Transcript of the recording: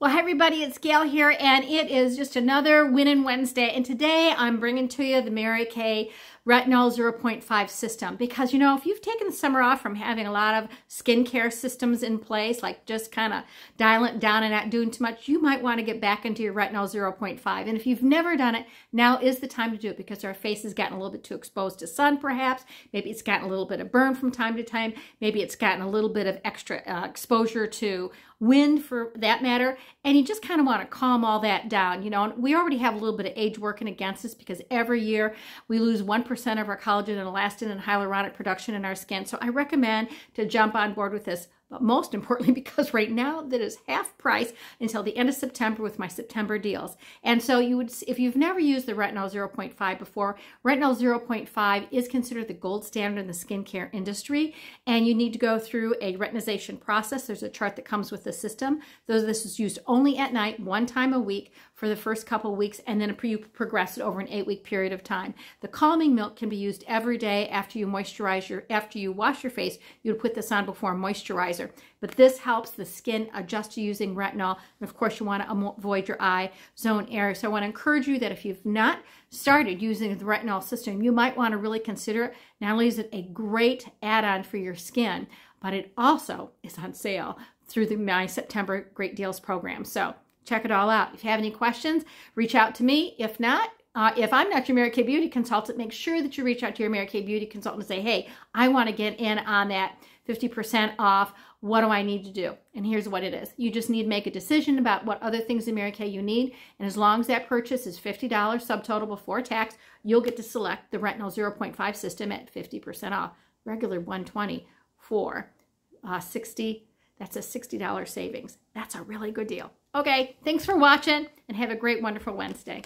Well, hi everybody, it's Gail here, and it is just another Winning Wednesday. And today I'm bringing to you the Mary Kay retinol 0.5 system. Because you know if you've taken the summer off from having a lot of skincare systems in place like just kind of dialing down and not doing too much you might want to get back into your retinol 0.5 and if you've never done it now is the time to do it because our face has gotten a little bit too exposed to sun perhaps. Maybe it's gotten a little bit of burn from time to time. Maybe it's gotten a little bit of extra uh, exposure to wind for that matter. And you just kind of want to calm all that down you know. And we already have a little bit of age working against us because every year we lose 1% of our collagen and elastin and hyaluronic production in our skin. So I recommend to jump on board with this but most importantly because right now that is half price until the end of September with my September deals. And so you would, if you've never used the Retinol 0.5 before, Retinol 0.5 is considered the gold standard in the skincare industry, and you need to go through a retinization process. There's a chart that comes with the system. Though this is used only at night, one time a week for the first couple weeks, and then you progress it over an eight-week period of time. The calming milk can be used every day after you moisturize your, after you wash your face. You would put this on before moisturizer moisturizer. But this helps the skin adjust to using retinol. And of course, you want to avoid your eye zone area. So I want to encourage you that if you've not started using the retinol system, you might want to really consider it. Not only is it a great add-on for your skin, but it also is on sale through the My September Great Deals program. So check it all out. If you have any questions, reach out to me. If not, uh, if I'm not your Mary Kay Beauty consultant, make sure that you reach out to your Mary Kay Beauty consultant and say, hey, I want to get in on that 50% off. What do I need to do? And here's what it is. You just need to make a decision about what other things in Mary Kay you need. And as long as that purchase is $50 subtotal before tax, you'll get to select the Retinol 0.5 system at 50% off. Regular 120 for uh, 60 that's a $60 savings. That's a really good deal. Okay, thanks for watching and have a great, wonderful Wednesday.